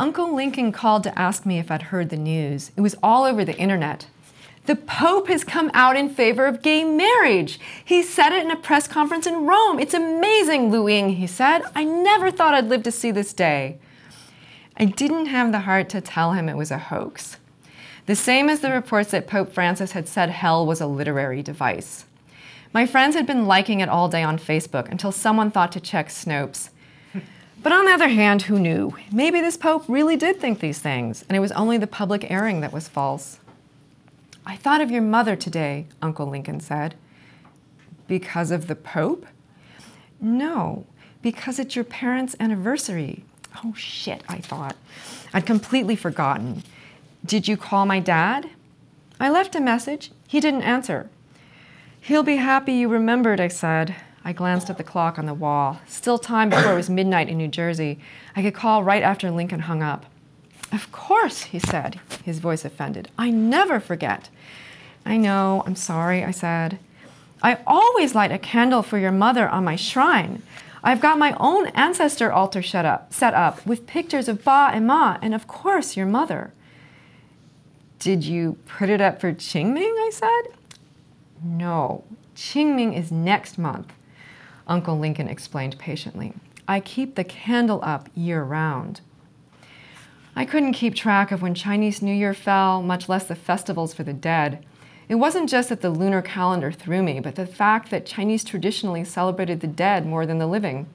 Uncle Lincoln called to ask me if I'd heard the news. It was all over the internet. The Pope has come out in favor of gay marriage. He said it in a press conference in Rome. It's amazing, Lu Ying, he said. I never thought I'd live to see this day. I didn't have the heart to tell him it was a hoax. The same as the reports that Pope Francis had said hell was a literary device. My friends had been liking it all day on Facebook until someone thought to check Snopes. But on the other hand, who knew? Maybe this Pope really did think these things, and it was only the public airing that was false. I thought of your mother today, Uncle Lincoln said. Because of the Pope? No, because it's your parents' anniversary. Oh shit, I thought. I'd completely forgotten. Did you call my dad? I left a message. He didn't answer. He'll be happy you remembered, I said. I glanced at the clock on the wall. Still time before it was midnight in New Jersey. I could call right after Lincoln hung up. Of course, he said, his voice offended. I never forget. I know, I'm sorry, I said. I always light a candle for your mother on my shrine. I've got my own ancestor altar set up, set up with pictures of Ba and Ma, and of course your mother. Did you put it up for Qingming? I said. No, Qingming is next month, Uncle Lincoln explained patiently. I keep the candle up year round. I couldn't keep track of when Chinese New Year fell, much less the festivals for the dead. It wasn't just that the lunar calendar threw me, but the fact that Chinese traditionally celebrated the dead more than the living.